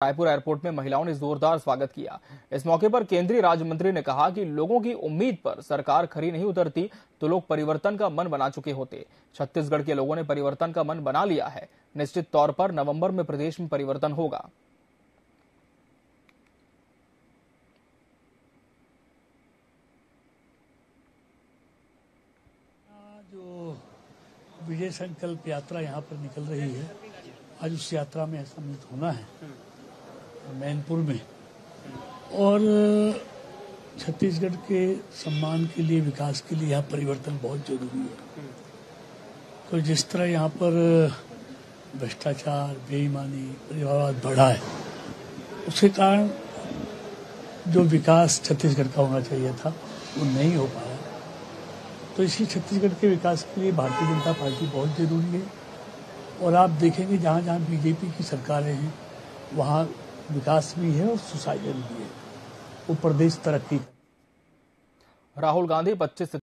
Raipur airport में महिलाओं ने जोरदार स्वागत किया। इस मौके पर केंद्रीय राज्य मंत्री ने कहा कि लोगों की उम्मीद पर सरकार खरी नहीं उतरती तो लोग परिवर्तन का मन बना चुके होते। छत्तीसगढ़ के लोगों ने परिवर्तन का मन बना लिया है। निश्चित तौर पर नवंबर में प्रदेश में परिवर्तन होगा। जो विजय संकल्प यात्रा यहाँ पर निकल रही है, आज उस यात्रा में सम्मिलित होना है। मैनपुर में। और, छत्तीसगढ़ के सम्मान के लिए, विकास के लिए यहाँ परिवर्तन बहुत ज़रूरी है। तो जिस तरह यहाँ पर, भ्रष्टाचार, बेईमानी, परिवारवाद बढ़ा है, उसके कारण जो विकास छत्तीसगढ़ का होना चाहिए था, वो नहीं हो पाया। तो इसी छत्तीसगढ़ के विकास के लिए भारतीय जनता पार्टी बहुत ज़रूरी है। और आप देखेंगे, जहाँ जहाँ बीजेपी की सरकारें हैं, वहाँ विकास भी है और सुशासन भी है। वो प्रदेश तरक्की राहुल गांधी 25